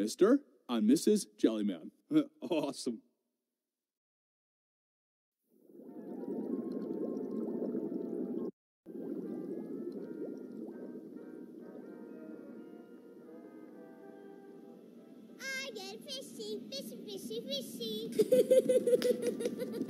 Mr. and Mrs. Jellyman. awesome. Fishy, fishy, fishy, fishy.